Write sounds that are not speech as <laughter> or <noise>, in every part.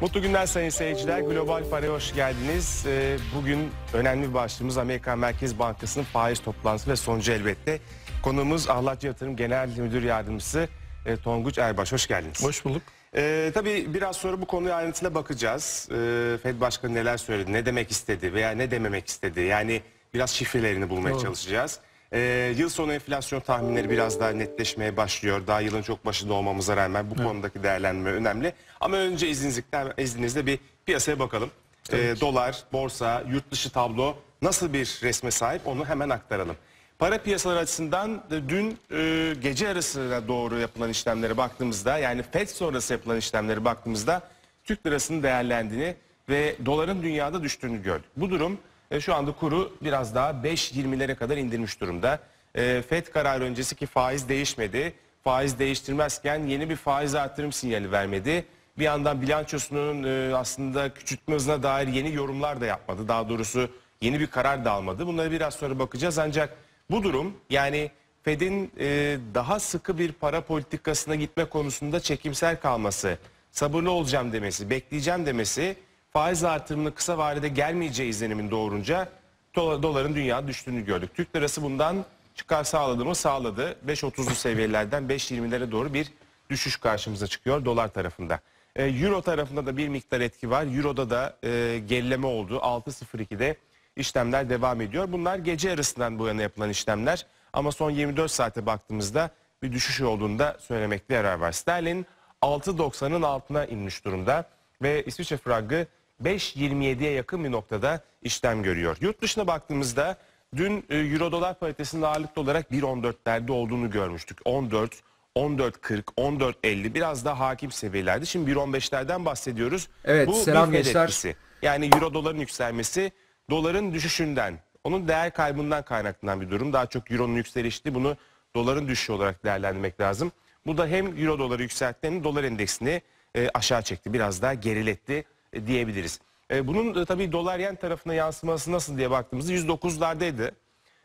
Mutlu günler sayın seyirciler. Global Para'ya hoş geldiniz. Ee, Bugün önemli bir başlığımız Amerika Merkez Bankası'nın faiz toplantısı ve sonucu elbette. Konuğumuz Ahlatçı Yatırım Genel Müdür Yardımcısı e, Tonguç Erbaş. Hoş geldiniz. Hoş bulduk. Ee, tabii biraz sonra bu konuya ayrıntılı bakacağız. Ee, Fed Başkanı neler söyledi, ne demek istedi veya ne dememek istedi. Yani biraz şifrelerini bulmaya Doğru. çalışacağız. Ee, yıl sonu enflasyon tahminleri biraz daha netleşmeye başlıyor. Daha yılın çok başında olmamıza rağmen bu konudaki değerlendirme önemli. Ama önce izninizle, izninizle bir piyasaya bakalım. Ee, dolar, borsa, yurt dışı tablo nasıl bir resme sahip onu hemen aktaralım. Para piyasaları açısından dün e, gece arasına doğru yapılan işlemlere baktığımızda yani FED sonrası yapılan işlemlere baktığımızda Türk lirasının değerlendiğini ve doların dünyada düştüğünü gördük. Bu durum e, şu anda kuru biraz daha 5.20'lere kadar indirmiş durumda. E, FED kararı öncesi ki faiz değişmedi. Faiz değiştirmezken yeni bir faiz artırım sinyali vermedi. Bir yandan bilançosunun e, aslında küçültme hızına dair yeni yorumlar da yapmadı. Daha doğrusu yeni bir karar da almadı. Bunlara biraz sonra bakacağız ancak bu durum yani Fed'in e, daha sıkı bir para politikasına gitme konusunda çekimsel kalması, sabırlı olacağım demesi, bekleyeceğim demesi faiz artırımının kısa vadede gelmeyeceği izlenimin doğurunca dola- doların dünya düştüğünü gördük. Türk lirası bundan çıkar sağladı mı sağladı. 5.30'lu seviyelerden 5.20'lere doğru bir düşüş karşımıza çıkıyor dolar tarafında. E, Euro tarafında da bir miktar etki var. Euro'da da e, gerileme oldu. 6.02'de işlemler devam ediyor. Bunlar gece yarısından bu yana yapılan işlemler. Ama son 24 saate baktığımızda bir düşüş olduğunu da söylemekte yarar var. Sterlin 6.90'ın altına inmiş durumda ve İsviçre frangı 5.27'ye yakın bir noktada işlem görüyor. Yurt dışına baktığımızda dün e, euro dolar paritesinin ağırlıklı olarak 1.14'lerde olduğunu görmüştük. 14, 14.40, 14.50 biraz daha hakim seviyelerde. Şimdi 1.15'lerden bahsediyoruz. Evet, Bu selam gençler. etkisi. Yani euro doların yükselmesi doların düşüşünden, onun değer kaybından kaynaklanan bir durum. Daha çok euronun yükselişti. Bunu doların düşüşü olarak değerlendirmek lazım. Bu da hem euro doları de dolar endeksini e, aşağı çekti. Biraz daha geriletti e, diyebiliriz. E, bunun tabii dolar yen tarafına yansıması nasıl diye baktığımızda 109'lardaydı.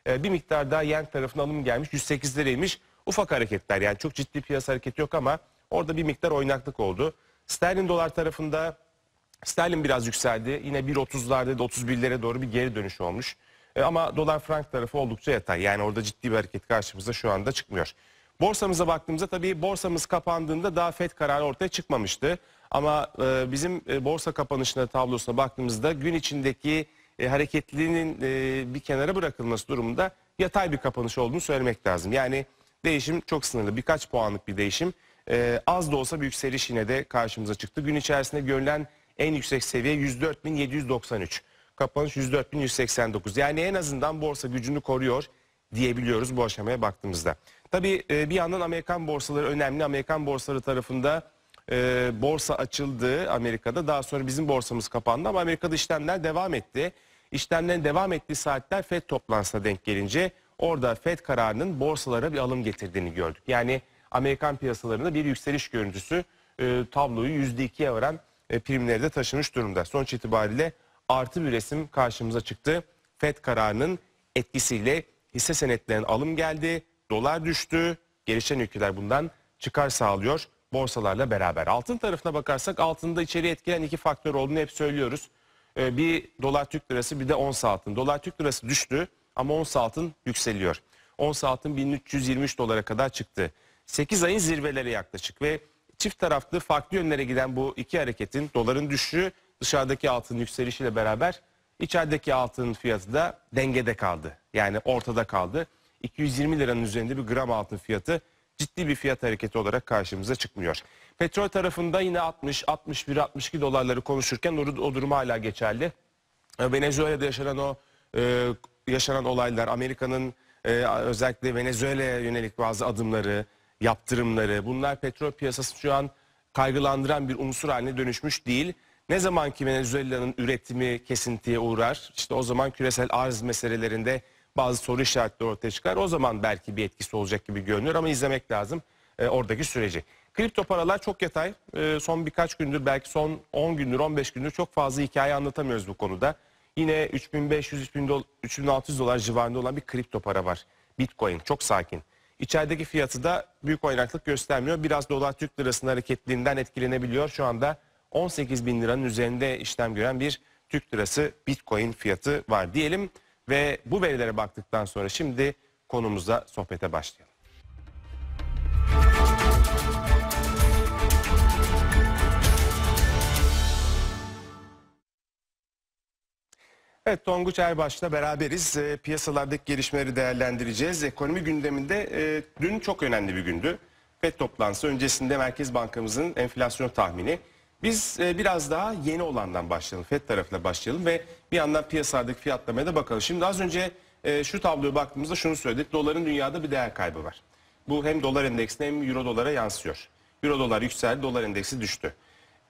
E, bir miktar daha yen tarafına alım gelmiş 108'lereymiş. Ufak hareketler yani çok ciddi piyasa hareketi yok ama orada bir miktar oynaklık oldu. Sterlin dolar tarafında Sterlin biraz yükseldi. Yine 1.30'larda da 31'lere doğru bir geri dönüş olmuş. E, ama dolar frank tarafı oldukça yatay. Yani orada ciddi bir hareket karşımıza şu anda çıkmıyor. Borsamıza baktığımızda tabii borsamız kapandığında daha FED kararı ortaya çıkmamıştı. Ama e, bizim e, borsa kapanışına tablosuna baktığımızda gün içindeki e, hareketliliğinin e, bir kenara bırakılması durumunda yatay bir kapanış olduğunu söylemek lazım. Yani değişim çok sınırlı. Birkaç puanlık bir değişim. E, az da olsa bir yükseliş yine de karşımıza çıktı. Gün içerisinde görülen en yüksek seviye 104.793. Kapanış 104.189. Yani en azından borsa gücünü koruyor diyebiliyoruz bu aşamaya baktığımızda. Tabii e, bir yandan Amerikan borsaları önemli. Amerikan borsaları tarafında e, borsa açıldı Amerika'da. Daha sonra bizim borsamız kapandı ama Amerika'da işlemler devam etti. İşlemlerin devam ettiği saatler FED toplantısına denk gelince orada FED kararının borsalara bir alım getirdiğini gördük. Yani Amerikan piyasalarında bir yükseliş görüntüsü e, tabloyu %2'ye varan e, primleri de taşımış durumda. Sonuç itibariyle artı bir resim karşımıza çıktı. FED kararının etkisiyle hisse senetlerinin alım geldi, dolar düştü, gelişen ülkeler bundan çıkar sağlıyor borsalarla beraber. Altın tarafına bakarsak altında içeri etkilen iki faktör olduğunu hep söylüyoruz. Ee, bir dolar Türk lirası bir de ons altın. Dolar Türk lirası düştü ama ons altın yükseliyor. Ons altın 1323 dolara kadar çıktı. 8 ayın zirveleri yaklaşık ve çift taraflı farklı yönlere giden bu iki hareketin doların düşüşü dışarıdaki altın yükselişiyle beraber içerideki altın fiyatı da dengede kaldı. Yani ortada kaldı. 220 liranın üzerinde bir gram altın fiyatı ciddi bir fiyat hareketi olarak karşımıza çıkmıyor. Petrol tarafında yine 60, 61, 62 dolarları konuşurken o, o durum hala geçerli. E, Venezuela'da yaşanan o e, yaşanan olaylar, Amerika'nın e, özellikle Venezuela'ya yönelik bazı adımları, yaptırımları, bunlar petrol piyasası şu an kaygılandıran bir unsur haline dönüşmüş değil. Ne zaman ki Venezuela'nın üretimi kesintiye uğrar, işte o zaman küresel arz meselelerinde bazı soru işaretleri ortaya çıkar. O zaman belki bir etkisi olacak gibi görünüyor ama izlemek lazım e, oradaki süreci. Kripto paralar çok yatay. E, son birkaç gündür belki son 10 gündür 15 gündür çok fazla hikaye anlatamıyoruz bu konuda. Yine 3500-3600 dolar civarında olan bir kripto para var. Bitcoin çok sakin. İçerideki fiyatı da büyük oynaklık göstermiyor. Biraz dolar Türk lirasının hareketliliğinden etkilenebiliyor. Şu anda 18 bin liranın üzerinde işlem gören bir Türk lirası Bitcoin fiyatı var diyelim. Ve bu verilere baktıktan sonra şimdi konumuza sohbete başlayalım. Evet Tonguç Erbaş'la beraberiz. E, piyasalardaki gelişmeleri değerlendireceğiz. Ekonomi gündeminde e, dün çok önemli bir gündü. FED toplantısı öncesinde Merkez Bankamızın enflasyon tahmini. Biz e, biraz daha yeni olandan başlayalım. FED tarafıyla başlayalım ve bir yandan piyasalardaki fiyatlamaya da bakalım. Şimdi az önce e, şu tabloya baktığımızda şunu söyledik. Doların dünyada bir değer kaybı var. Bu hem dolar endeksine hem euro dolara yansıyor. Euro dolar yükseldi, dolar endeksi düştü.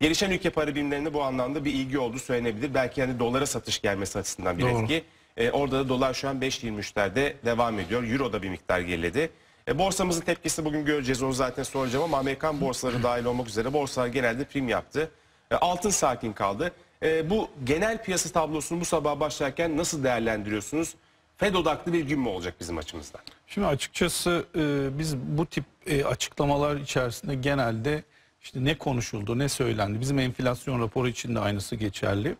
Gelişen ülke para birimlerinde bu anlamda bir ilgi olduğu söylenebilir. Belki hani dolara satış gelmesi açısından bir Doğru. etki. E, orada da dolar şu an 5.23'lerde devam ediyor. Euro da bir miktar geriledi. E, borsamızın tepkisi bugün göreceğiz onu zaten soracağım ama Amerikan borsaları dahil olmak üzere borsalar genelde prim yaptı. E, altın sakin kaldı. E, bu genel piyasa tablosunu bu sabah başlarken nasıl değerlendiriyorsunuz? Fed odaklı bir gün mü olacak bizim açımızdan? Şimdi açıkçası e, biz bu tip e, açıklamalar içerisinde genelde işte ne konuşuldu, ne söylendi. Bizim enflasyon raporu için de aynısı geçerli.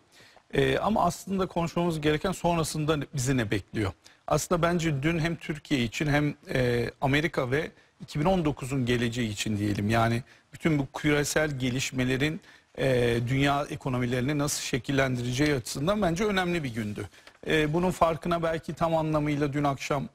E, ama aslında konuşmamız gereken sonrasında bizi ne bekliyor? Aslında bence dün hem Türkiye için hem e, Amerika ve 2019'un geleceği için diyelim. Yani bütün bu küresel gelişmelerin e, dünya ekonomilerini nasıl şekillendireceği açısından bence önemli bir gündü. E, bunun farkına belki tam anlamıyla dün akşam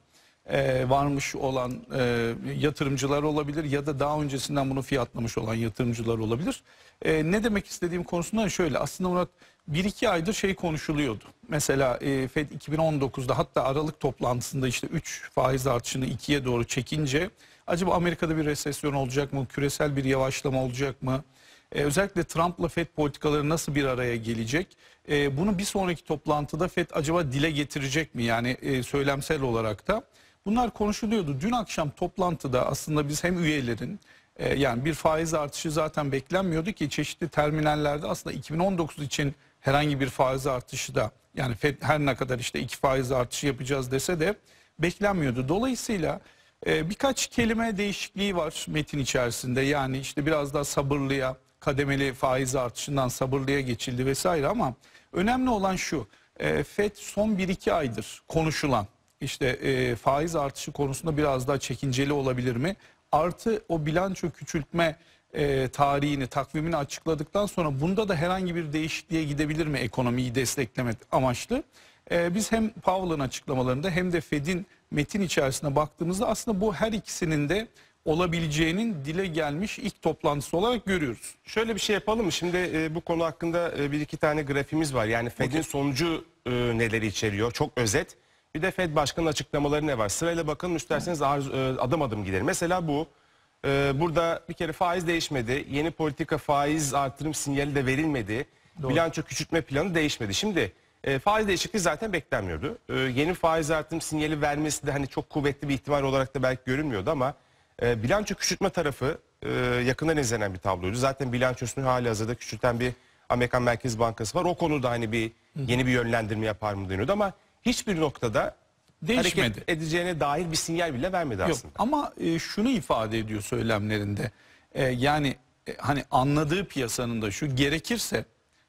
e, varmış olan e, yatırımcılar olabilir ya da daha öncesinden bunu fiyatlamış olan yatırımcılar olabilir. E, ne demek istediğim konusunda şöyle aslında Murat bir iki aydır şey konuşuluyordu. Mesela e, Fed 2019'da hatta Aralık toplantısında işte 3 faiz artışını 2'ye doğru çekince acaba Amerika'da bir resesyon olacak mı? Küresel bir yavaşlama olacak mı? Ee, özellikle Trump'la FED politikaları nasıl bir araya gelecek? Ee, bunu bir sonraki toplantıda FED acaba dile getirecek mi? Yani e, söylemsel olarak da. Bunlar konuşuluyordu. Dün akşam toplantıda aslında biz hem üyelerin e, yani bir faiz artışı zaten beklenmiyordu ki çeşitli terminallerde aslında 2019 için herhangi bir faiz artışı da yani FED her ne kadar işte iki faiz artışı yapacağız dese de beklenmiyordu. Dolayısıyla e, birkaç kelime değişikliği var metin içerisinde. Yani işte biraz daha sabırlıya, kademeli faiz artışından sabırlıya geçildi vesaire ama önemli olan şu. E, FED son 1-2 aydır konuşulan işte e, faiz artışı konusunda biraz daha çekinceli olabilir mi? Artı o bilanço küçültme e, tarihini, takvimini açıkladıktan sonra bunda da herhangi bir değişikliğe gidebilir mi ekonomiyi desteklemek amaçlı? E, biz hem Powell'ın açıklamalarında hem de Fed'in metin içerisine baktığımızda aslında bu her ikisinin de olabileceğinin dile gelmiş ilk toplantısı olarak görüyoruz. Şöyle bir şey yapalım mı? Şimdi e, bu konu hakkında e, bir iki tane grafimiz var. Yani Fed'in sonucu e, neleri içeriyor? Çok özet. Bir de Fed Başkanı'nın açıklamaları ne var? Sırayla bakalım isterseniz arz- e, adım adım gidelim. Mesela bu. e, burada bir kere faiz değişmedi. Yeni politika faiz artırım sinyali de verilmedi. Bilanço küçültme planı değişmedi. Şimdi e, faiz değişikliği zaten beklenmiyordu. E, yeni faiz artırım sinyali vermesi de hani çok kuvvetli bir ihtimal olarak da belki görünmüyordu ama e, bilanço küçültme tarafı e, yakından izlenen bir tabloydu. Zaten bilançosunu hali hazırda küçülten bir Amerikan Merkez Bankası var. O konuda hani bir yeni bir yönlendirme yapar mı deniyordu ama hiçbir noktada Değişmedi. hareket edeceğine dair bir sinyal bile vermedi Yok aslında. ama e, şunu ifade ediyor söylemlerinde. E, yani e, hani anladığı piyasanın da şu gerekirse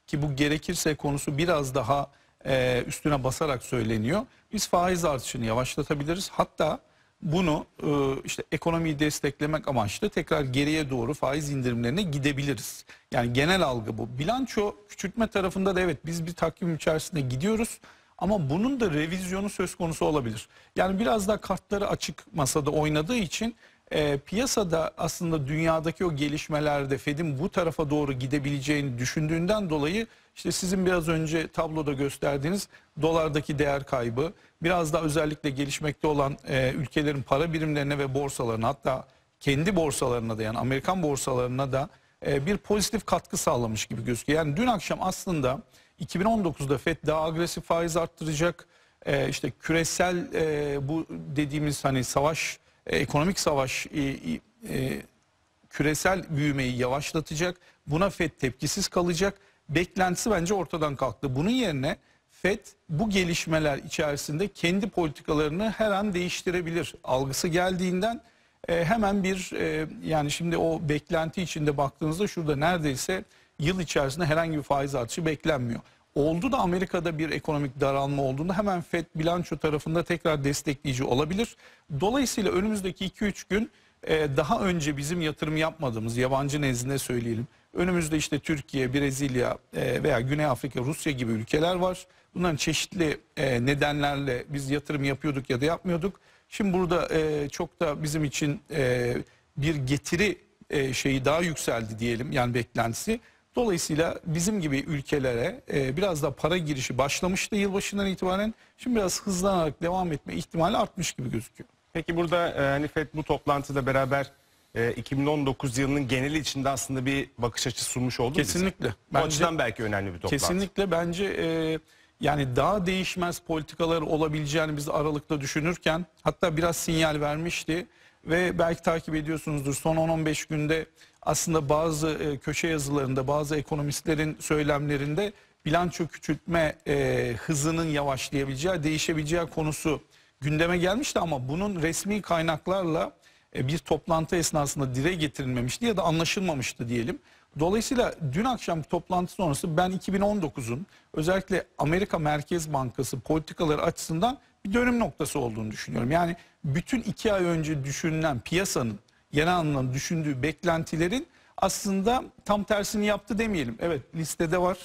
ki bu gerekirse konusu biraz daha e, üstüne basarak söyleniyor. Biz faiz artışını yavaşlatabiliriz. Hatta bunu e, işte ekonomiyi desteklemek amaçlı tekrar geriye doğru faiz indirimlerine gidebiliriz. Yani genel algı bu. Bilanço küçültme tarafında da evet biz bir takvim içerisinde gidiyoruz. Ama bunun da revizyonu söz konusu olabilir. Yani biraz daha kartları açık masada oynadığı için e, piyasada aslında dünyadaki o gelişmelerde Fed'in bu tarafa doğru gidebileceğini düşündüğünden dolayı işte sizin biraz önce tabloda gösterdiğiniz dolardaki değer kaybı biraz da özellikle gelişmekte olan e, ülkelerin para birimlerine ve borsalarına hatta kendi borsalarına da yani Amerikan borsalarına da e, bir pozitif katkı sağlamış gibi gözüküyor. Yani dün akşam aslında 2019'da FED daha agresif faiz arttıracak. E, işte küresel e, bu dediğimiz hani savaş, ekonomik savaş e, e, küresel büyümeyi yavaşlatacak. Buna FED tepkisiz kalacak. Beklentisi bence ortadan kalktı. Bunun yerine FED bu gelişmeler içerisinde kendi politikalarını her an değiştirebilir. Algısı geldiğinden e, hemen bir e, yani şimdi o beklenti içinde baktığınızda şurada neredeyse yıl içerisinde herhangi bir faiz artışı beklenmiyor. Oldu da Amerika'da bir ekonomik daralma olduğunda hemen FED bilanço tarafında tekrar destekleyici olabilir. Dolayısıyla önümüzdeki 2-3 gün e, daha önce bizim yatırım yapmadığımız yabancı nezdinde söyleyelim. Önümüzde işte Türkiye, Brezilya e, veya Güney Afrika, Rusya gibi ülkeler var. Bunların çeşitli e, nedenlerle biz yatırım yapıyorduk ya da yapmıyorduk. Şimdi burada çok da bizim için bir getiri şeyi daha yükseldi diyelim yani beklentisi. Dolayısıyla bizim gibi ülkelere e, biraz da para girişi başlamıştı yılbaşından itibaren. Şimdi biraz hızlanarak devam etme ihtimali artmış gibi gözüküyor. Peki burada e, hani FED bu toplantıda beraber e, 2019 yılının geneli içinde aslında bir bakış açısı sunmuş oldu mu bize? Kesinlikle. Bu Bence- açıdan belki önemli bir toplantı. Kesinlikle bence e, yani daha değişmez politikalar olabileceğini biz Aralık'ta düşünürken hatta biraz sinyal vermişti ve belki takip ediyorsunuzdur son 10-15 günde aslında bazı e, köşe yazılarında bazı ekonomistlerin söylemlerinde bilanço küçültme e, hızının yavaşlayabileceği, değişebileceği konusu gündeme gelmişti ama bunun resmi kaynaklarla e, bir toplantı esnasında dile getirilmemişti ya da anlaşılmamıştı diyelim. Dolayısıyla dün akşam toplantı sonrası ben 2019'un özellikle Amerika Merkez Bankası politikaları açısından bir dönüm noktası olduğunu düşünüyorum. Yani bütün iki ay önce düşünülen piyasanın genel anlamda düşündüğü beklentilerin aslında tam tersini yaptı demeyelim. Evet listede var.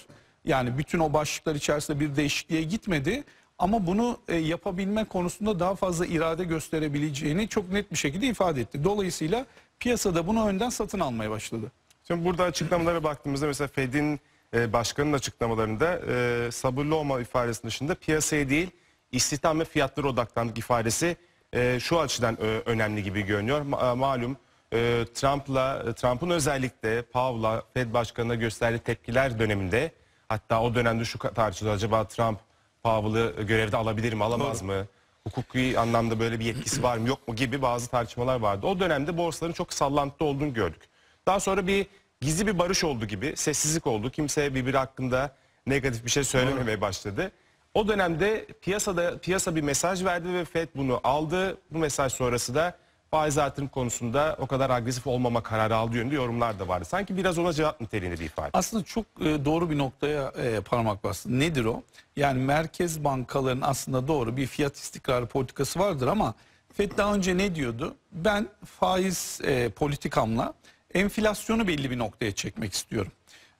Yani bütün o başlıklar içerisinde bir değişikliğe gitmedi. Ama bunu e, yapabilme konusunda daha fazla irade gösterebileceğini çok net bir şekilde ifade etti. Dolayısıyla piyasada bunu önden satın almaya başladı. Şimdi burada açıklamalara baktığımızda mesela Fed'in e, başkanının açıklamalarında e, sabırlı olma ifadesinin dışında piyasaya değil istihdam ve fiyatlara odaklandık ifadesi e, şu açıdan e, önemli gibi görünüyor. Ma- e, malum e, Trump'la Trump'ın özellikle Powell'a Fed başkanına gösterdiği tepkiler döneminde hatta o dönemde şu tartışılıyor acaba Trump Powell'ı görevde alabilir mi alamaz mı? Hukuki anlamda böyle bir yetkisi var mı yok mu gibi bazı tartışmalar vardı. O dönemde borsaların çok sallantıda olduğunu gördük. Daha sonra bir gizli bir barış oldu gibi sessizlik oldu. Kimse birbiri hakkında negatif bir şey söylememeye başladı. O dönemde piyasada piyasa bir mesaj verdi ve FED bunu aldı. Bu mesaj sonrası da faiz artırım konusunda o kadar agresif olmama kararı aldı yönünde yorumlar da vardı. Sanki biraz ona cevap niteliğinde bir ifade. Aslında çok e, doğru bir noktaya e, parmak bastı. Nedir o? Yani merkez bankaların aslında doğru bir fiyat istikrarı politikası vardır ama FED daha önce ne diyordu? Ben faiz e, politikamla enflasyonu belli bir noktaya çekmek istiyorum.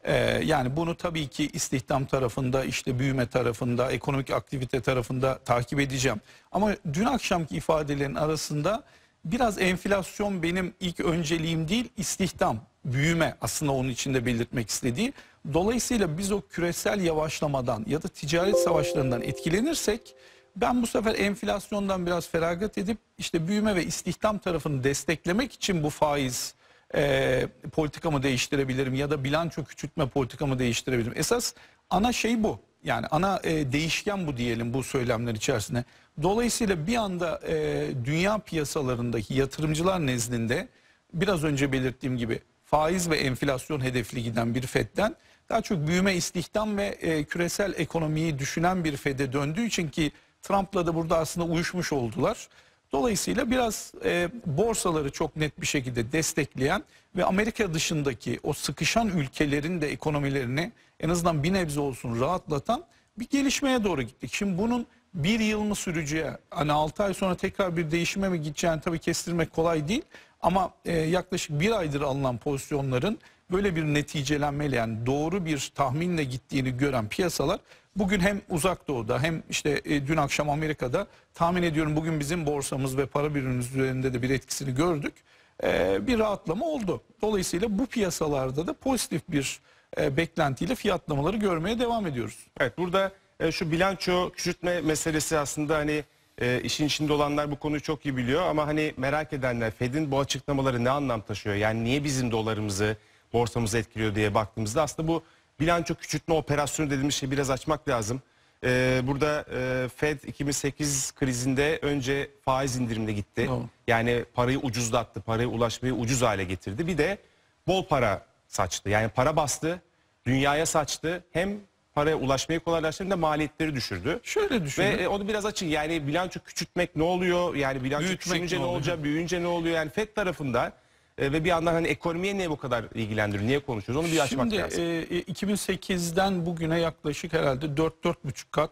E, yani bunu tabii ki istihdam tarafında, işte büyüme tarafında, ekonomik aktivite tarafında takip edeceğim. Ama dün akşamki ifadelerin arasında biraz enflasyon benim ilk önceliğim değil, istihdam, büyüme aslında onun içinde belirtmek istediği. Dolayısıyla biz o küresel yavaşlamadan ya da ticaret savaşlarından etkilenirsek ben bu sefer enflasyondan biraz feragat edip işte büyüme ve istihdam tarafını desteklemek için bu faiz e, politikamı değiştirebilirim ya da bilanço küçültme politikamı değiştirebilirim. Esas ana şey bu. Yani ana e, değişken bu diyelim bu söylemler içerisinde. Dolayısıyla bir anda e, dünya piyasalarındaki yatırımcılar nezdinde biraz önce belirttiğim gibi faiz ve enflasyon hedefli giden bir FED'den daha çok büyüme, istihdam ve e, küresel ekonomiyi düşünen bir FED'e döndüğü için ki Trump'la da burada aslında uyuşmuş oldular. Dolayısıyla biraz e, borsaları çok net bir şekilde destekleyen ve Amerika dışındaki o sıkışan ülkelerin de ekonomilerini en azından bir nebze olsun rahatlatan bir gelişmeye doğru gittik. Şimdi bunun bir yıl mı süreceği, hani 6 ay sonra tekrar bir değişime mi gideceğini tabii kestirmek kolay değil. Ama e, yaklaşık bir aydır alınan pozisyonların böyle bir neticelenmeyle yani doğru bir tahminle gittiğini gören piyasalar bugün hem uzak doğuda hem işte e, dün akşam Amerika'da tahmin ediyorum bugün bizim borsamız ve para birimimiz üzerinde de bir etkisini gördük. E, bir rahatlama oldu. Dolayısıyla bu piyasalarda da pozitif bir e, beklentiyle fiyatlamaları görmeye devam ediyoruz. Evet burada e, şu bilanço küçültme meselesi aslında hani e, işin içinde olanlar bu konuyu çok iyi biliyor ama hani merak edenler Fed'in bu açıklamaları ne anlam taşıyor? Yani niye bizim dolarımızı, borsamızı etkiliyor diye baktığımızda aslında bu bilanço küçültme operasyonu dediğimiz şeyi biraz açmak lazım. E, burada e, Fed 2008 krizinde önce faiz indirimle gitti. Doğru. Yani parayı ucuzlattı, paraya ulaşmayı ucuz hale getirdi. Bir de bol para saçtı. Yani para bastı, dünyaya saçtı. Hem paraya ulaşmayı kolaylaştırdı hem de maliyetleri düşürdü. Şöyle Ve düşünün. e, onu biraz açın yani bilanço küçültmek ne oluyor? Yani bilanço Büyütmek küçülünce ne ne olacak? Büyüyünce ne oluyor? Yani FED tarafında e, ve bir yandan hani ekonomiye niye bu kadar ilgilendiriyor? Niye konuşuyoruz? Onu bir açmak Şimdi lazım. e, 2008'den bugüne yaklaşık herhalde 4-4,5 kat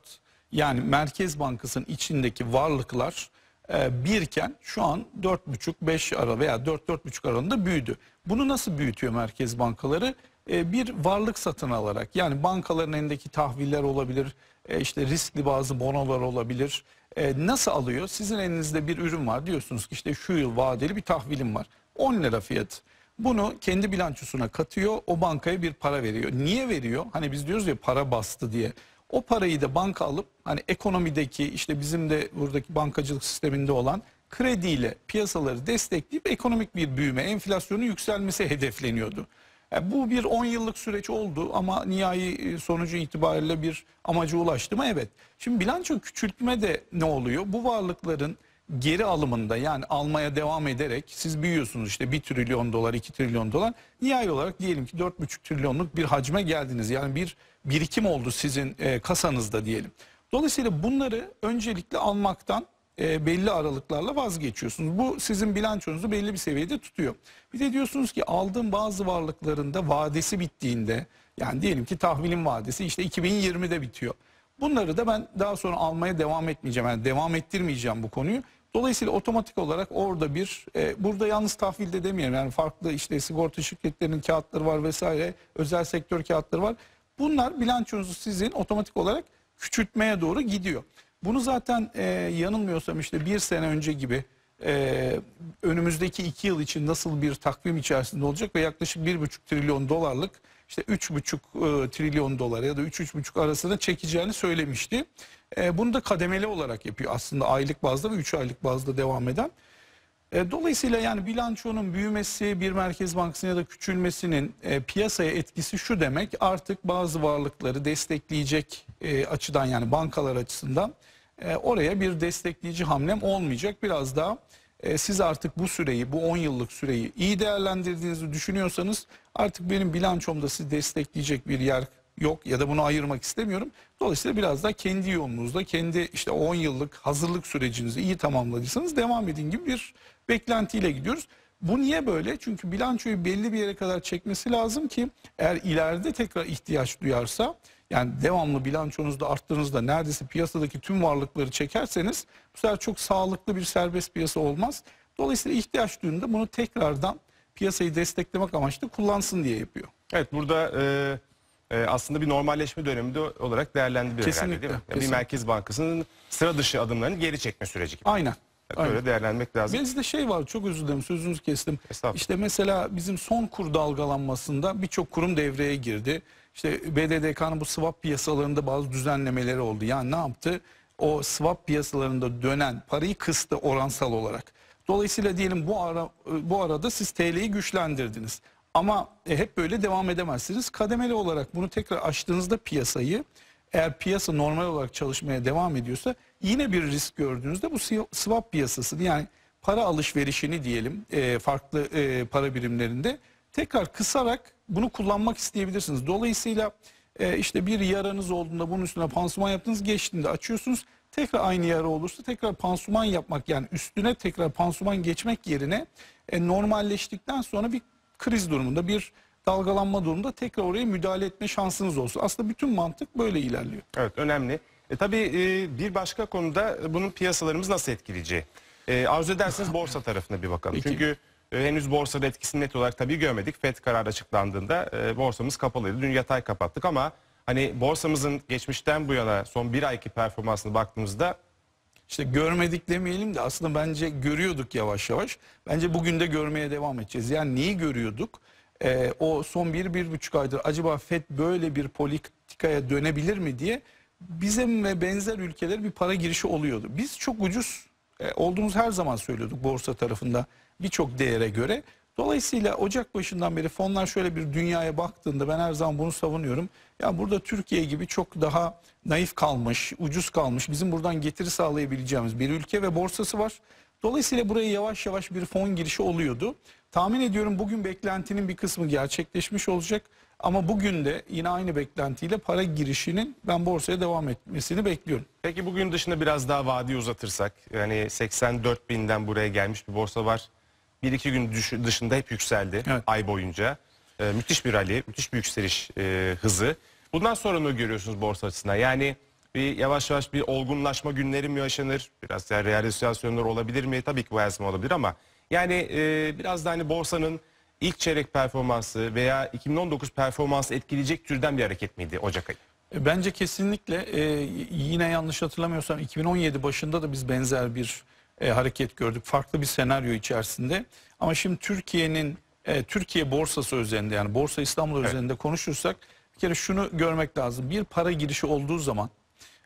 yani Merkez Bankası'nın içindeki varlıklar e, birken şu an 4,5-5 ara veya 4-4,5 aralığında büyüdü. Bunu nasıl büyütüyor merkez bankaları? E, bir varlık satın alarak yani bankaların elindeki tahviller olabilir, e, işte riskli bazı bonolar olabilir. E, nasıl alıyor? Sizin elinizde bir ürün var diyorsunuz ki işte şu yıl vadeli bir tahvilim var. 10 lira fiyat. Bunu kendi bilançosuna katıyor, o bankaya bir para veriyor. Niye veriyor? Hani biz diyoruz ya para bastı diye. O parayı da banka alıp hani ekonomideki işte bizim de buradaki bankacılık sisteminde olan krediyle piyasaları destekleyip ekonomik bir büyüme, enflasyonun yükselmesi hedefleniyordu. E, bu bir 10 yıllık süreç oldu ama nihai e, sonucu itibariyle bir amaca ulaştı mı? Evet. Şimdi bilanço küçültme de ne oluyor? Bu varlıkların geri alımında yani almaya devam ederek siz büyüyorsunuz işte 1 trilyon dolar 2 trilyon dolar nihai olarak diyelim ki 4,5 trilyonluk bir hacme geldiniz. Yani bir birikim oldu sizin e, kasanızda diyelim. Dolayısıyla bunları öncelikle almaktan e, belli aralıklarla vazgeçiyorsunuz. Bu sizin bilançonuzu belli bir seviyede tutuyor. Bir de diyorsunuz ki aldığım bazı varlıklarında vadesi bittiğinde yani diyelim ki tahvilin vadesi işte 2020'de bitiyor. Bunları da ben daha sonra almaya devam etmeyeceğim. Yani devam ettirmeyeceğim bu konuyu. Dolayısıyla otomatik olarak orada bir e, burada yalnız tahvilde demeyelim yani farklı işte sigorta şirketlerinin kağıtları var vesaire özel sektör kağıtları var. Bunlar bilançonuzu sizin otomatik olarak küçültmeye doğru gidiyor. Bunu zaten e, yanılmıyorsam işte bir sene önce gibi e, önümüzdeki iki yıl için nasıl bir takvim içerisinde olacak ve yaklaşık bir buçuk trilyon dolarlık işte üç buçuk e, trilyon dolar ya da üç üç buçuk arasında çekeceğini söylemişti. E, bunu da kademeli olarak yapıyor aslında aylık bazda ve üç aylık bazda devam eden. E, Dolayısıyla yani bilançonun büyümesi bir merkez bankasının ya da küçülmesinin piyasaya etkisi şu demek artık bazı varlıkları destekleyecek açıdan yani bankalar açısından oraya bir destekleyici hamlem olmayacak. Biraz daha e, siz artık bu süreyi bu 10 yıllık süreyi iyi değerlendirdiğinizi düşünüyorsanız artık benim bilançomda sizi destekleyecek bir yer yok ya da bunu ayırmak istemiyorum. Dolayısıyla biraz daha kendi yolunuzda, kendi işte 10 yıllık hazırlık sürecinizi iyi tamamladıysanız devam edin gibi bir beklentiyle gidiyoruz. Bu niye böyle? Çünkü bilançoyu belli bir yere kadar çekmesi lazım ki eğer ileride tekrar ihtiyaç duyarsa yani devamlı bilançonuzda arttığınızda neredeyse piyasadaki tüm varlıkları çekerseniz bu sefer çok sağlıklı bir serbest piyasa olmaz. Dolayısıyla ihtiyaç duyduğunda bunu tekrardan piyasayı desteklemek amaçlı kullansın diye yapıyor. Evet burada e, e, aslında bir normalleşme döneminde olarak değerlendirilir herhalde Kesinlikle, değil mi? Yani bir kesinlikle. merkez bankasının sıra dışı adımlarını geri çekme süreci gibi. Aynen. Evet, aynen. Böyle değerlendirmek lazım. Bizde şey var çok özür dilerim sözünüzü kestim. İşte mesela bizim son kur dalgalanmasında birçok kurum devreye girdi. İşte BDDK'nın bu swap piyasalarında bazı düzenlemeleri oldu. Yani ne yaptı? O swap piyasalarında dönen parayı kıstı oransal olarak. Dolayısıyla diyelim bu ara bu arada siz TL'yi güçlendirdiniz. Ama e, hep böyle devam edemezsiniz. Kademeli olarak bunu tekrar açtığınızda piyasayı eğer piyasa normal olarak çalışmaya devam ediyorsa yine bir risk gördüğünüzde bu swap piyasası yani para alışverişini diyelim e, farklı e, para birimlerinde tekrar kısarak bunu kullanmak isteyebilirsiniz. Dolayısıyla e, işte bir yaranız olduğunda bunun üstüne pansuman yaptınız geçtiğinde açıyorsunuz. Tekrar aynı yara olursa tekrar pansuman yapmak yani üstüne tekrar pansuman geçmek yerine e, normalleştikten sonra bir kriz durumunda bir dalgalanma durumunda tekrar oraya müdahale etme şansınız olsun. Aslında bütün mantık böyle ilerliyor. Evet önemli. E, tabii e, bir başka konuda bunun piyasalarımız nasıl etkileyeceği. E, arzu ederseniz <laughs> borsa tarafına bir bakalım. Peki. Çünkü e, henüz borsada etkisini net olarak tabii görmedik. FED kararı açıklandığında e, borsamız kapalıydı. Dün yatay kapattık ama hani borsamızın geçmişten bu yana son bir ayki performansına baktığımızda İşte görmedik demeyelim de aslında bence görüyorduk yavaş yavaş. Bence bugün de görmeye devam edeceğiz. Yani neyi görüyorduk? Ee, o son bir, bir buçuk aydır acaba FED böyle bir politikaya dönebilir mi diye bizim ve benzer ülkeler bir para girişi oluyordu. Biz çok ucuz e, olduğumuz her zaman söylüyorduk borsa tarafında birçok değere göre. Dolayısıyla Ocak başından beri fonlar şöyle bir dünyaya baktığında ben her zaman bunu savunuyorum. Ya burada Türkiye gibi çok daha naif kalmış, ucuz kalmış, bizim buradan getiri sağlayabileceğimiz bir ülke ve borsası var. Dolayısıyla buraya yavaş yavaş bir fon girişi oluyordu. Tahmin ediyorum bugün beklentinin bir kısmı gerçekleşmiş olacak. Ama bugün de yine aynı beklentiyle para girişinin ben borsaya devam etmesini bekliyorum. Peki bugün dışında biraz daha vadi uzatırsak yani 84 binden buraya gelmiş bir borsa var. Bir iki gün dışında hep yükseldi Evet. ay boyunca. Ee, müthiş bir rally, müthiş bir yükseliş e, hızı. Bundan sonra ne görüyorsunuz borsa açısından? Yani bir yavaş yavaş bir olgunlaşma günleri mi yaşanır? Biraz yani realizasyonlar olabilir mi? Tabii ki bu her zaman olabilir ama yani e, biraz da hani borsanın ilk çeyrek performansı veya 2019 performansı etkileyecek türden bir hareket miydi Ocak ayı? E, Bence kesinlikle e, yine yanlış hatırlamıyorsam 2017 başında da biz benzer bir e, hareket gördük. Farklı bir senaryo içerisinde. Ama şimdi Türkiye'nin e, Türkiye borsası üzerinde yani Borsa İstanbul üzerinde konuşursak bir kere şunu görmek lazım. Bir para girişi olduğu zaman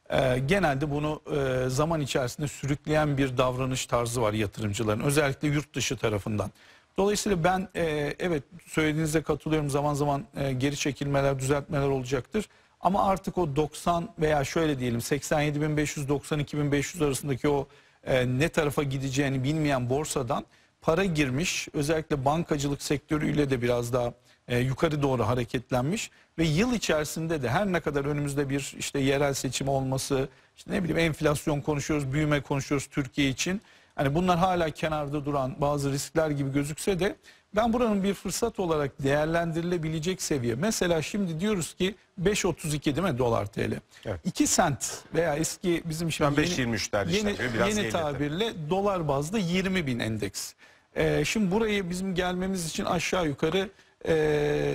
e, genelde bunu e, zaman içerisinde sürükleyen bir davranış tarzı var yatırımcıların. Özellikle yurt dışı tarafından. Dolayısıyla ben e, evet söylediğinize katılıyorum zaman zaman e, geri çekilmeler düzeltmeler olacaktır. Ama artık o 90 veya şöyle diyelim 87.500-92.500 arasındaki o e, ne tarafa gideceğini bilmeyen borsadan para girmiş. Özellikle bankacılık sektörüyle de biraz daha e, yukarı doğru hareketlenmiş. Ve yıl içerisinde de her ne kadar önümüzde bir işte yerel seçim olması işte ne bileyim enflasyon konuşuyoruz büyüme konuşuyoruz Türkiye için. Hani bunlar hala kenarda duran bazı riskler gibi gözükse de ben buranın bir fırsat olarak değerlendirilebilecek seviye. Mesela şimdi diyoruz ki 5.32 değil mi dolar TL? Evet. 2 sent veya eski bizim şimdi 5.23'lerde yeni, işlem görüyor. Biraz yeni tabii. tabirle dolar bazda 20 bin endeks. Ee, şimdi burayı bizim gelmemiz için aşağı yukarı e,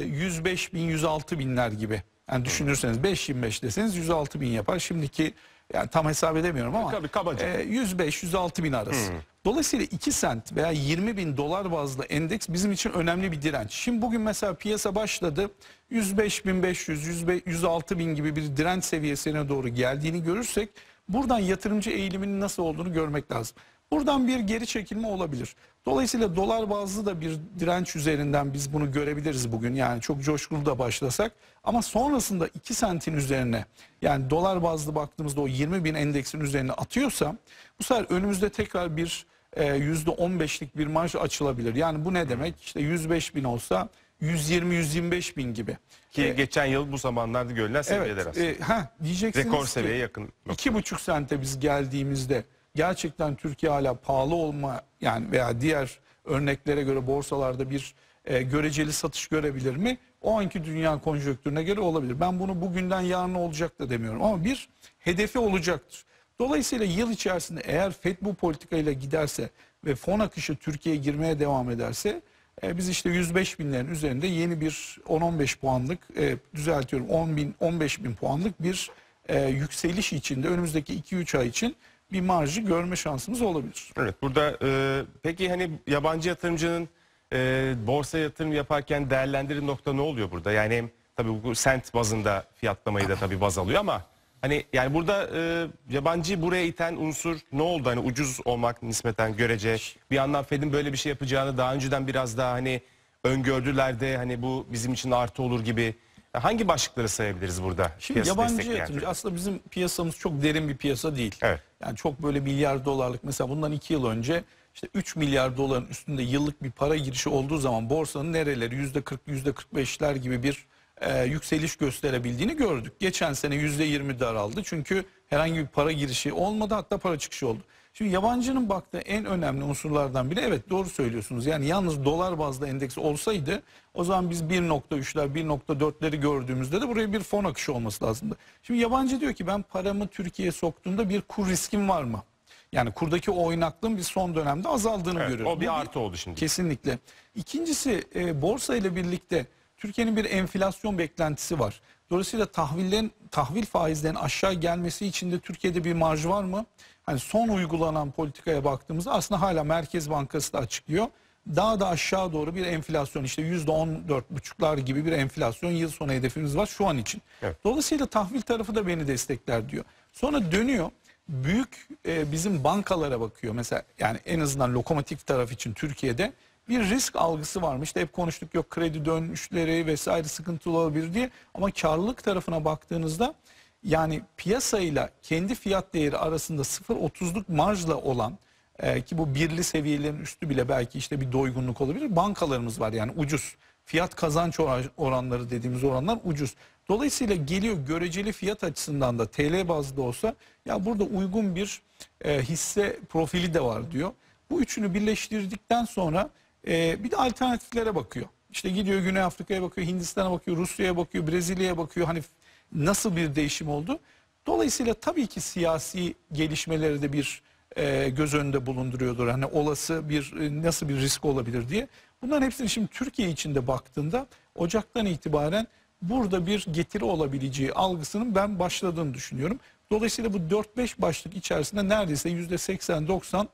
105 bin 106 binler gibi. Yani düşünürseniz 5.25 deseniz 106 bin yapar. Şimdiki yani tam hesap edemiyorum ama Tabii, kabaca. e, 105-106 bin arası. Dolayısıyla 2 sent veya 20 bin dolar bazlı endeks bizim için önemli bir direnç. Şimdi bugün mesela piyasa başladı 105 bin 500, 105 106 bin gibi bir direnç seviyesine doğru geldiğini görürsek buradan yatırımcı eğiliminin nasıl olduğunu görmek lazım. Buradan bir geri çekilme olabilir. Dolayısıyla dolar bazlı da bir direnç üzerinden biz bunu görebiliriz bugün. Yani çok coşkulu da başlasak. Ama sonrasında 2 sentin üzerine yani dolar bazlı baktığımızda o 20 bin endeksin üzerine atıyorsa bu sefer önümüzde tekrar bir e, %15'lik bir marj açılabilir. Yani bu ne demek? İşte 105 bin olsa 120-125 bin gibi. Ki E, geçen yıl bu zamanlarda görülen seviyeler Evet, aslında. e, ha, diyeceksiniz Rekor ki, seviyeye yakın. İki buçuk sente biz geldiğimizde gerçekten Türkiye hala pahalı olma yani veya diğer örneklere göre borsalarda bir e, göreceli satış görebilir mi? O anki dünya konjonktürüne göre olabilir. Ben bunu bugünden yarın olacak da demiyorum ama bir hedefi olacaktır. Dolayısıyla yıl içerisinde eğer FED bu politikayla giderse ve fon akışı Türkiye'ye girmeye devam ederse e, biz işte 105 binlerin üzerinde yeni bir 10-15 puanlık e, düzeltiyorum 10 bin 15 bin puanlık bir e, yükseliş içinde önümüzdeki 2-3 ay için bir marjı görme şansımız olabilir. Evet burada e, peki hani yabancı yatırımcının e, borsa yatırım yaparken değerlendirin nokta ne oluyor burada? Yani hem tabii bu sent bazında fiyatlamayı da tabii baz alıyor ama hani yani burada e, yabancı buraya iten unsur ne oldu? Hani ucuz olmak nispeten görece bir yandan Fed'in böyle bir şey yapacağını daha önceden biraz daha hani öngördüler de hani bu bizim için artı olur gibi hangi başlıkları sayabiliriz burada? Şimdi piyasa yabancı yatırımcı aslında bizim piyasamız çok derin bir piyasa değil. Evet. Yani çok böyle milyar dolarlık mesela bundan 2 yıl önce işte 3 milyar doların üstünde yıllık bir para girişi olduğu zaman borsanın nereleri %40 %45'ler gibi bir e, yükseliş gösterebildiğini gördük. Geçen sene %20 daraldı çünkü herhangi bir para girişi olmadı hatta para çıkışı oldu. Şimdi yabancının baktığı en önemli unsurlardan biri evet doğru söylüyorsunuz. Yani yalnız dolar bazlı endeks olsaydı o zaman biz 1.3'ler 1.4'leri gördüğümüzde de buraya bir fon akışı olması lazımdı. Şimdi yabancı diyor ki ben paramı Türkiye'ye soktuğumda bir kur riskim var mı? Yani kurdaki oynaklığın bir son dönemde azaldığını Evet, görüyoruz. o bir artı oldu şimdi. Kesinlikle. İkincisi e, borsa ile birlikte Türkiye'nin bir enflasyon beklentisi var. Dolayısıyla tahvillerin tahvil faizlerin aşağı gelmesi için de Türkiye'de bir marj var mı? Hani son uygulanan politikaya baktığımızda aslında hala Merkez Bankası da açıklıyor. Daha da aşağı doğru bir enflasyon işte %14,5'lar gibi bir enflasyon yıl sonu hedefimiz var şu an için. Evet. Dolayısıyla tahvil tarafı da beni destekler diyor. Sonra dönüyor büyük e, bizim bankalara bakıyor. Mesela yani en azından lokomotif taraf için Türkiye'de bir risk algısı varmış. İşte hep konuştuk yok kredi dönüşleri vesaire sıkıntılı olabilir diye. Ama karlılık tarafına baktığınızda yani piyasayla kendi fiyat değeri arasında 0.30'luk marjla olan e, ki bu birli seviyelerin üstü bile belki işte bir doygunluk olabilir. Bankalarımız var yani ucuz. Fiyat kazanç ora- oranları dediğimiz oranlar ucuz. Dolayısıyla geliyor göreceli fiyat açısından da TL bazlı olsa ya burada uygun bir e, hisse profili de var diyor. Bu üçünü birleştirdikten sonra e, bir de alternatiflere bakıyor. İşte gidiyor Güney Afrika'ya bakıyor, Hindistan'a bakıyor, Rusya'ya bakıyor, Brezilya'ya bakıyor. Hani nasıl bir değişim oldu? Dolayısıyla tabii ki siyasi gelişmeleri de bir e, göz önünde bulunduruyordur. Hani olası bir e, nasıl bir risk olabilir diye. Bunların hepsini şimdi Türkiye içinde baktığında Ocak'tan itibaren burada bir getiri olabileceği algısının ben başladığını düşünüyorum. Dolayısıyla bu 4-5 başlık içerisinde neredeyse %80-90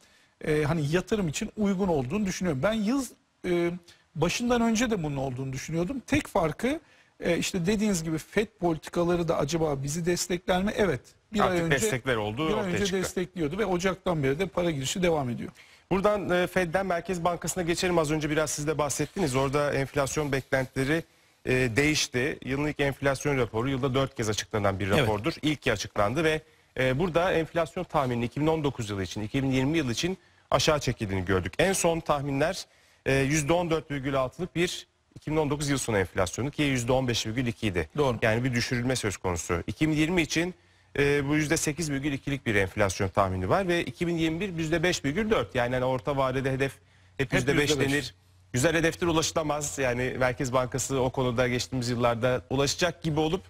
e, hani yatırım için uygun olduğunu düşünüyorum. Ben yıl e, başından önce de bunun olduğunu düşünüyordum. Tek farkı e, işte dediğiniz gibi FED politikaları da acaba bizi destekler mi? Evet. Bir Artık ay önce destekler oldu, Bir ay önce çıktı. destekliyordu ve Ocak'tan beri de para girişi devam ediyor. Buradan e, Fed'den Merkez Bankası'na geçelim. Az önce biraz siz de bahsettiniz. Orada enflasyon beklentileri e, değişti. Yıllık enflasyon raporu yılda dört kez açıklanan bir Evet. rapordur. İlki açıklandı ve e, burada enflasyon tahmini 2019 yılı için, 2020 yılı için aşağı çekildiğini gördük. En son tahminler e, %14,6'lık bir 2019 yıl sonu enflasyonu ki %15,2 idi. Doğru. Yani bir düşürülme söz konusu. 2020 için e, bu %8,2'lik bir enflasyon tahmini var ve 2021 %5,4 yani hani orta vadede hedef hep Hep %5 %5. denir. Güzel hedefler ulaşılamaz. Yani Merkez Bankası o konuda geçtiğimiz yıllarda ulaşacak gibi olup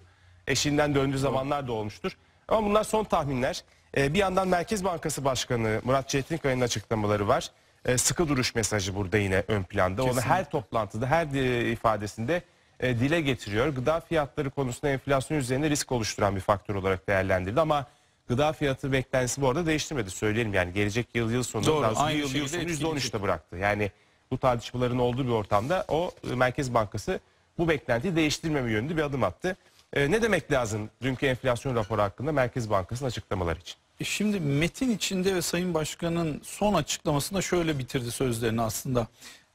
eşinden döndüğü zamanlar da olmuştur. Ama bunlar son tahminler. Ee, bir yandan Merkez Bankası Başkanı Murat Çetinkaya'nın açıklamaları var. Ee, sıkı duruş mesajı burada yine ön planda. Onu Kesinlikle. her toplantıda, her e, ifadesinde e, dile getiriyor. Gıda fiyatları konusunda enflasyon üzerinde risk oluşturan bir faktör olarak değerlendirildi ama gıda fiyatı beklentisi bu arada değiştirmedi söyleyelim. Yani gelecek yıl yıl sonu, Doğru, daha yıl, yıl sonu etkileyecek. %13'te bıraktı. Yani bu tartışmaların olduğu bir ortamda o e, Merkez Bankası bu beklentiyi değiştirmeme yönünde bir adım attı. E, ne demek lazım dünkü enflasyon raporu hakkında Merkez Bankası'nın açıklamaları için? E Şimdi metin içinde ve Sayın Başkan'ın son açıklamasında şöyle bitirdi sözlerini aslında.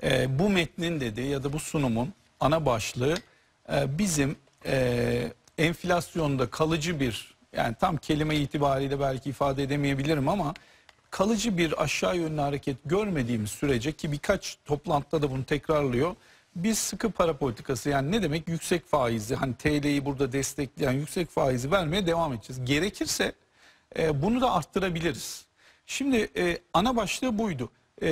E, bu metnin dedi ya da bu sunumun ana başlığı e, bizim e, enflasyonda kalıcı bir yani tam kelime itibariyle belki ifade edemeyebilirim ama kalıcı bir aşağı yönlü hareket görmediğimiz sürece ki birkaç toplantıda da bunu tekrarlıyor. Biz sıkı para politikası yani ne demek yüksek faizi hani TL'yi burada destekleyen yüksek faizi vermeye devam edeceğiz. Gerekirse e, bunu da arttırabiliriz. Şimdi e, ana başlığı buydu. E,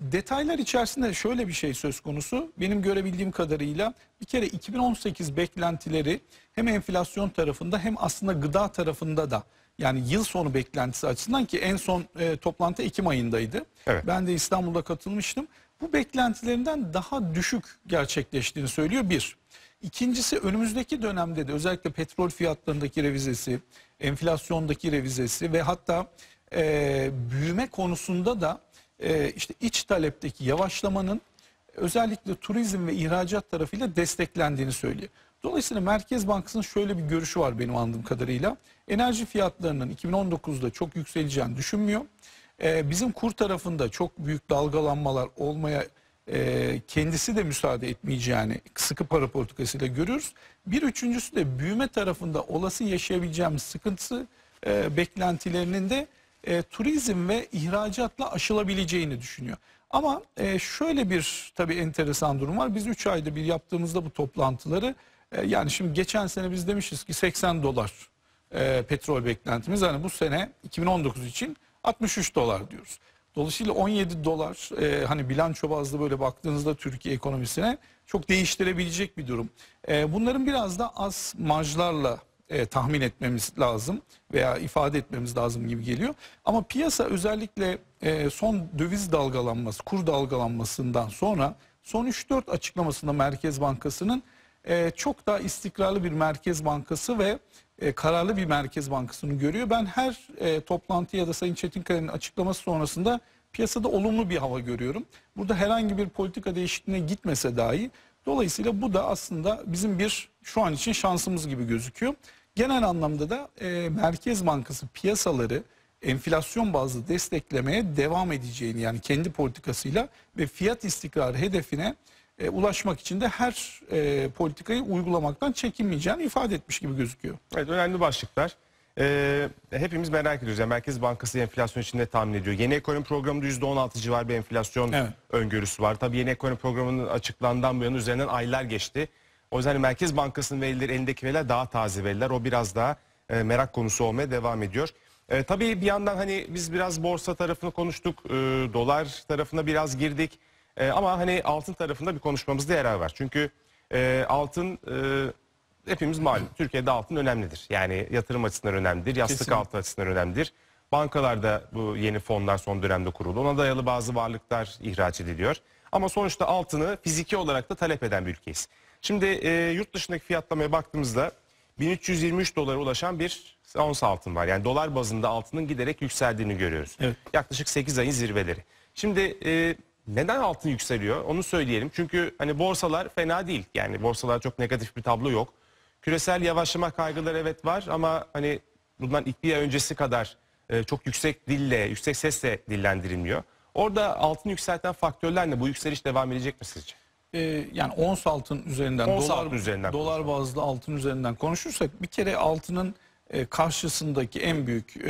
detaylar içerisinde şöyle bir şey söz konusu. Benim görebildiğim kadarıyla bir kere 2018 beklentileri hem enflasyon tarafında hem aslında gıda tarafında da yani yıl sonu beklentisi açısından ki en son e, toplantı Ekim ayındaydı. Evet. Ben de İstanbul'da katılmıştım. Bu beklentilerinden daha düşük gerçekleştiğini söylüyor bir. İkincisi önümüzdeki dönemde de özellikle petrol fiyatlarındaki revizesi, enflasyondaki revizesi ve hatta e, büyüme konusunda da e, işte iç talepteki yavaşlamanın özellikle turizm ve ihracat tarafıyla desteklendiğini söylüyor. Dolayısıyla Merkez Bankası'nın şöyle bir görüşü var benim anladığım kadarıyla. Enerji fiyatlarının 2019'da çok yükseleceğini düşünmüyor. Ee, bizim kur tarafında çok büyük dalgalanmalar olmaya e, kendisi de müsaade etmeyeceğini sıkı para politikasıyla görüyoruz. Bir üçüncüsü de büyüme tarafında olası yaşayabileceğimiz sıkıntısı e, beklentilerinin de e, turizm ve ihracatla aşılabileceğini düşünüyor. Ama e, şöyle bir tabii enteresan durum var. Biz 3 ayda bir yaptığımızda bu toplantıları e, yani şimdi geçen sene biz demişiz ki 80 dolar e, petrol beklentimiz. Hani bu sene 2019 için 63 dolar diyoruz. Dolayısıyla 17 dolar e, hani bilanço bazlı böyle baktığınızda Türkiye ekonomisine çok değiştirebilecek bir durum. E, bunların biraz da az marjlarla e, tahmin etmemiz lazım veya ifade etmemiz lazım gibi geliyor. Ama piyasa özellikle e, son döviz dalgalanması, kur dalgalanmasından sonra son 3-4 açıklamasında Merkez Bankası'nın e, çok daha istikrarlı bir Merkez Bankası ve e, kararlı bir Merkez Bankası'nı görüyor. Ben her e, toplantı ya da Sayın Çetinkaya'nın açıklaması sonrasında piyasada olumlu bir hava görüyorum. Burada herhangi bir politika değişikliğine gitmese dahi dolayısıyla bu da aslında bizim bir şu an için şansımız gibi gözüküyor. Genel anlamda da e, Merkez Bankası piyasaları enflasyon bazlı desteklemeye devam edeceğini yani kendi politikasıyla ve fiyat istikrarı hedefine e, ulaşmak için de her e, politikayı uygulamaktan çekinmeyeceğini ifade etmiş gibi gözüküyor. Evet önemli başlıklar. Ee, hepimiz merak ediyoruz. Yani Merkez Bankası enflasyon için ne tahmin ediyor? Yeni ekonomi programında %16 civar bir enflasyon Evet. öngörüsü var. Tabii yeni ekonomi programının açıklandığından bu yana üzerinden aylar geçti. O yüzden hani Merkez Bankası'nın verileri, elindeki veriler daha taze veriler. O biraz daha e, merak konusu olmaya devam ediyor. E, tabii bir yandan hani biz biraz borsa tarafını konuştuk. e, dolar tarafına biraz girdik. E, ama hani altın tarafında bir konuşmamızda yarar var. Çünkü e, altın e, hepimiz malum. Türkiye'de altın önemlidir. Yani yatırım açısından önemlidir. Yastık Kesinlikle. altı açısından önemlidir. Bankalarda bu yeni fonlar son dönemde kuruldu. Ona dayalı bazı varlıklar ihraç ediliyor. Ama sonuçta altını fiziki olarak da talep eden bir ülkeyiz. Şimdi e, yurt dışındaki fiyatlamaya baktığımızda 1323 dolara ulaşan bir ons altın var. Yani dolar bazında altının giderek yükseldiğini görüyoruz. Evet. Yaklaşık 8 ayın zirveleri. Şimdi e, neden altın yükseliyor onu söyleyelim. Çünkü hani borsalar fena değil. Yani borsalar çok negatif bir tablo yok. Küresel yavaşlama kaygıları evet var ama hani bundan ilk bir ay öncesi kadar e, çok yüksek dille, yüksek sesle dillendirilmiyor. Orada altın yükselten faktörler ne? Bu yükseliş devam edecek mi sizce? Ee, yani ons altın üzerinden, Ons dolar, altın üzerinden dolar bazlı altın üzerinden konuşursak bir kere altının e, karşısındaki en büyük e,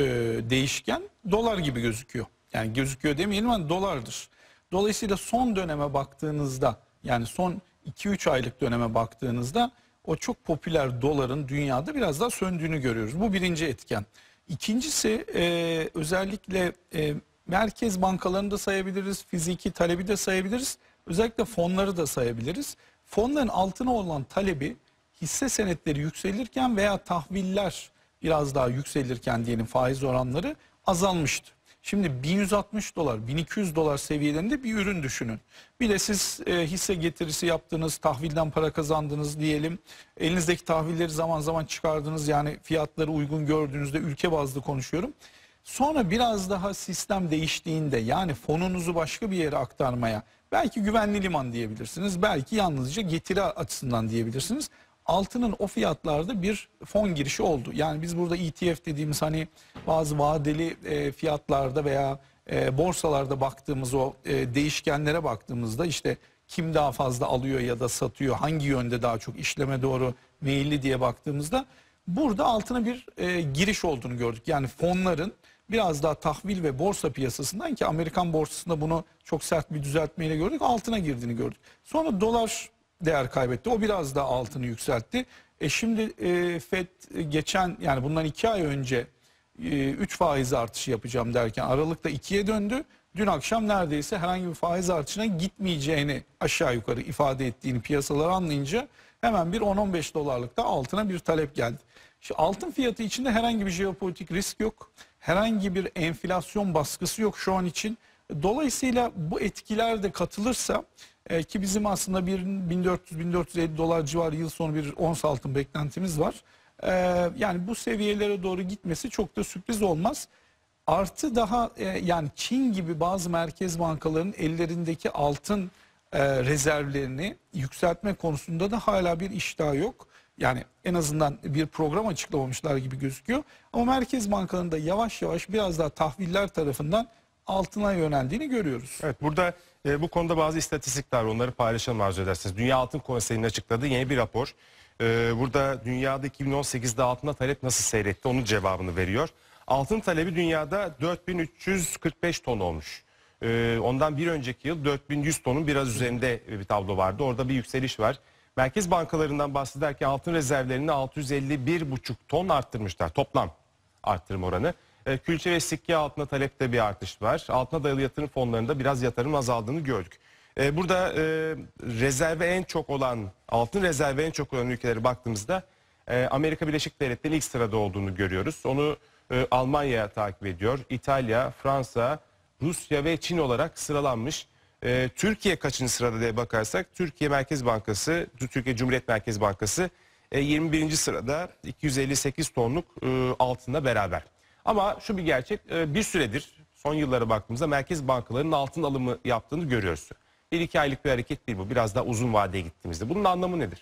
değişken dolar gibi gözüküyor. Yani gözüküyor demeyelim ama dolardır. Dolayısıyla son döneme baktığınızda yani son 2-3 aylık döneme baktığınızda o çok popüler doların dünyada biraz daha söndüğünü görüyoruz. Bu birinci etken. İkincisi e, özellikle e, merkez bankalarını da sayabiliriz, fiziki talebi de sayabiliriz. Özellikle fonları da sayabiliriz. Fonların altına olan talebi hisse senetleri yükselirken veya tahviller biraz daha yükselirken diyelim faiz oranları azalmıştı. Şimdi 1160 dolar, 1200 dolar seviyelerinde bir ürün düşünün. Bir de siz e, hisse getirisi yaptınız, tahvilden para kazandınız diyelim. Elinizdeki tahvilleri zaman zaman çıkardınız yani fiyatları uygun gördüğünüzde ülke bazlı konuşuyorum. Sonra biraz daha sistem değiştiğinde yani fonunuzu başka bir yere aktarmaya belki güvenli liman diyebilirsiniz. Belki yalnızca getiri açısından diyebilirsiniz. Altının o fiyatlarda bir fon girişi oldu. Yani biz burada ETF dediğimiz hani bazı vadeli e, fiyatlarda veya e, borsalarda baktığımız o e, değişkenlere baktığımızda işte kim daha fazla alıyor ya da satıyor, hangi yönde daha çok işleme doğru meyilli diye baktığımızda burada altına bir e, giriş olduğunu gördük. Yani fonların biraz daha tahvil ve borsa piyasasından ki Amerikan borsasında bunu çok sert bir düzeltmeyle gördük altına girdiğini gördük. Sonra dolar değer kaybetti. O biraz daha altını yükseltti. E şimdi e, FED geçen yani bundan iki ay önce 3 faiz artışı yapacağım derken Aralık'ta 2'ye döndü. Dün akşam neredeyse herhangi bir faiz artışına gitmeyeceğini aşağı yukarı ifade ettiğini piyasalar anlayınca hemen bir 10-15 dolarlık da altına bir talep geldi. İşte altın fiyatı içinde herhangi bir jeopolitik risk yok. Herhangi bir enflasyon baskısı yok şu an için. Dolayısıyla bu etkiler de katılırsa e, ki bizim aslında bir 1400-1450 dolar civarı yıl sonu bir ons altın beklentimiz var. E, yani bu seviyelere doğru gitmesi çok da sürpriz olmaz. Artı daha e, yani Çin gibi bazı merkez bankalarının ellerindeki altın e, rezervlerini yükseltme konusunda da hala bir iştah yok. Yani en azından bir program açıklamamışlar gibi gözüküyor. Ama merkez bankalarında yavaş yavaş biraz daha tahviller tarafından altına yöneldiğini görüyoruz. Evet burada e, bu konuda bazı istatistikler onları paylaşalım arzu ederseniz. Dünya Altın Konseyi'nin açıkladığı yeni bir rapor. E, burada dünyada 2018'de altına talep nasıl seyretti onun cevabını veriyor. Altın talebi dünyada 4345 ton olmuş. E, ondan bir önceki yıl 4100 tonun biraz üzerinde bir tablo vardı. Orada bir yükseliş var. Merkez bankalarından bahsederken altın rezervlerini 651,5 ton arttırmışlar toplam arttırım oranı. E, Külçe ve sikke altına talepte bir artış var. Altına dayalı yatırım fonlarında biraz yatırım azaldığını gördük. E, Burada e, rezerve en çok olan, altın rezerve en çok olan ülkelere baktığımızda e, Amerika Birleşik Devletleri ilk sırada olduğunu görüyoruz. Onu e, Almanya takip ediyor. İtalya, Fransa, Rusya ve Çin olarak sıralanmış. E, Türkiye kaçıncı sırada diye bakarsak Türkiye Merkez Bankası, Türkiye Cumhuriyet Merkez Bankası e, 21. sırada 258 tonluk e, altında beraber. Ama şu bir gerçek e, bir süredir son yıllara baktığımızda merkez bankalarının altın alımı yaptığını görüyoruz. Bir iki aylık bir hareket değil bu. Biraz daha uzun vadeye gittiğimizde. Bunun anlamı nedir?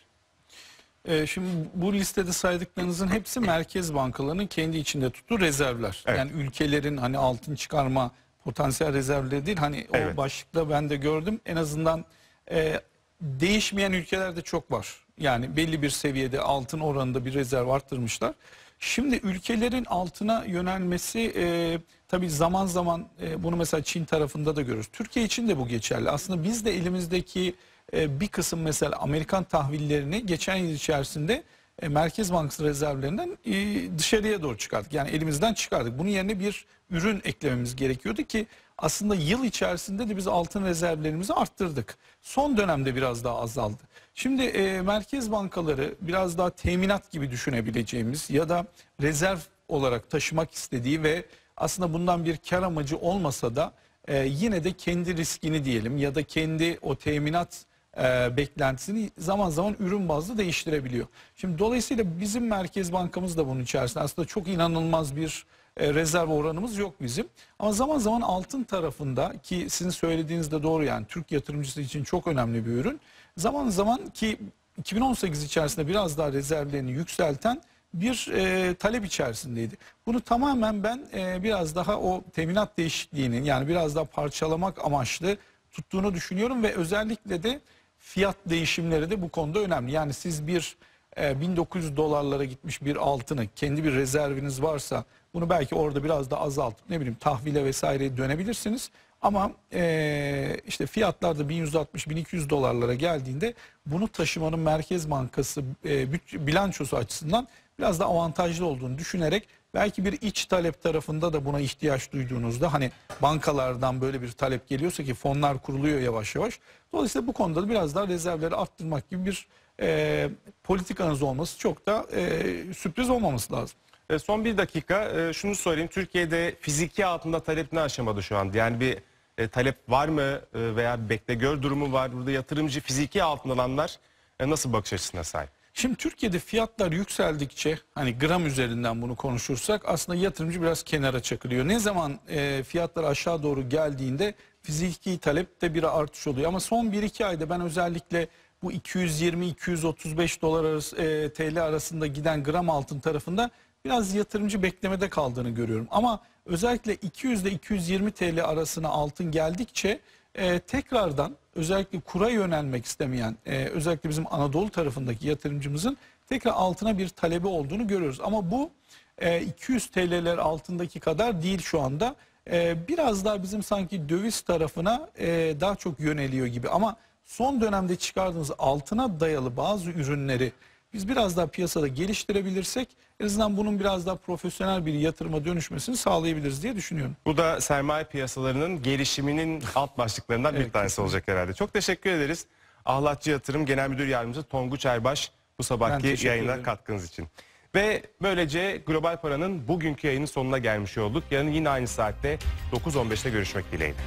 Ee, şimdi bu listede saydıklarınızın hepsi merkez bankalarının kendi içinde tuttuğu rezervler. Evet. Yani ülkelerin hani altın çıkarma potansiyel rezervleri değil. Hani Evet. o başlıkta ben de gördüm. En azından e, değişmeyen ülkelerde çok var. Yani belli bir seviyede altın oranında bir rezerv arttırmışlar. Şimdi ülkelerin altına yönelmesi e, tabii zaman zaman e, bunu mesela Çin tarafında da görürüz. Türkiye için de bu geçerli. Aslında biz de elimizdeki e, bir kısım mesela Amerikan tahvillerini geçen yıl içerisinde e, Merkez Bankası rezervlerinden e, dışarıya doğru çıkardık. Yani elimizden çıkardık. Bunun yerine bir ürün eklememiz gerekiyordu ki aslında yıl içerisinde de biz altın rezervlerimizi arttırdık. Son dönemde biraz daha azaldı. Şimdi e, merkez bankaları biraz daha teminat gibi düşünebileceğimiz ya da rezerv olarak taşımak istediği ve aslında bundan bir kar amacı olmasa da e, yine de kendi riskini diyelim ya da kendi o teminat e, beklentisini zaman zaman ürün bazlı değiştirebiliyor. Şimdi dolayısıyla bizim Merkez Bankamız da bunun içerisinde aslında çok inanılmaz bir e, rezerv oranımız yok bizim. Ama zaman zaman altın tarafında ki sizin söylediğiniz de doğru yani Türk yatırımcısı için çok önemli bir ürün. Zaman zaman ki 2018 içerisinde biraz daha rezervlerini yükselten bir e, talep içerisindeydi. Bunu tamamen ben e, biraz daha o teminat değişikliğinin yani biraz daha parçalamak amaçlı tuttuğunu düşünüyorum ve özellikle de fiyat değişimleri de bu konuda önemli. Yani siz bir e, 1900 dolarlara gitmiş bir altını kendi bir rezerviniz varsa bunu belki orada biraz da azaltıp ne bileyim tahvile vesaireye dönebilirsiniz. Ama e, işte fiyatlar da 1160-1200 dolarlara geldiğinde bunu taşımanın Merkez Bankası e, bilançosu açısından biraz da avantajlı olduğunu düşünerek belki bir iç talep tarafında da buna ihtiyaç duyduğunuzda hani bankalardan böyle bir talep geliyorsa ki fonlar kuruluyor yavaş yavaş. Dolayısıyla bu konuda da biraz daha rezervleri arttırmak gibi bir e, politikanız olması çok da e, sürpriz olmaması lazım. E, Son bir dakika e, şunu sorayım. Türkiye'de fiziki altında talep ne aşamada şu an? Yani bir e, talep var mı veya bekle gör durumu var? Burada yatırımcı fiziki altın alanlar nasıl bakış açısına sahip? Şimdi Türkiye'de fiyatlar yükseldikçe hani gram üzerinden bunu konuşursak aslında yatırımcı biraz kenara çakılıyor. Ne zaman e, fiyatlar aşağı doğru geldiğinde fiziki talepte bir artış oluyor. Ama son 1-2 ayda ben özellikle bu 220-235 dolar arası, e, TL arasında giden gram altın tarafında biraz yatırımcı beklemede kaldığını görüyorum. Ama özellikle 200 ile 220 TL arasına altın geldikçe e, tekrardan özellikle kura yönelmek istemeyen e, özellikle bizim Anadolu tarafındaki yatırımcımızın tekrar altına bir talebi olduğunu görüyoruz. Ama bu e, 200 TL'ler altındaki kadar değil şu anda. E, biraz daha bizim sanki döviz tarafına e, daha çok yöneliyor gibi. Ama son dönemde çıkardığınız altına dayalı bazı ürünleri biz biraz daha piyasada geliştirebilirsek en azından bunun biraz daha profesyonel bir yatırıma dönüşmesini sağlayabiliriz diye düşünüyorum. Bu da sermaye piyasalarının gelişiminin alt başlıklarından bir Evet, tanesi kesinlikle. olacak herhalde. Çok teşekkür ederiz. Ahlatçı Yatırım Genel Müdür Yardımcısı Tonguç Erbaş bu sabahki yayına ederim. katkınız için. Ve böylece Global Para'nın bugünkü yayının sonuna gelmiş olduk. Yarın yine aynı saatte 9.15'te görüşmek dileğiyle.